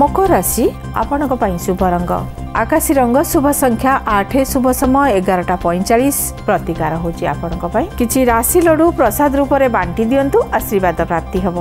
ମକର ରାଶି ଆପଣଙ୍କ ପାଇଁ ଶୁଭ ରଙ୍ଗ। ଆକାଶୀ ରଙ୍ଗ ଶୁଭ ସଂଖ୍ୟା ଆଠ ଶୁଭ ସମୟ ଏଗାରଟା ପଇଁଚାଳିଶ। ପ୍ରତିକାର ହେଉଛି ଆପଣଙ୍କ ପାଇଁ। କିଛି ରାଶି ଲଡ଼ୁ ପ୍ରସାଦ ରୂପରେ ବାଣ୍ଟି ଦିଅନ୍ତୁ ଆଶୀର୍ବାଦ ପ୍ରାପ୍ତି ହେବ।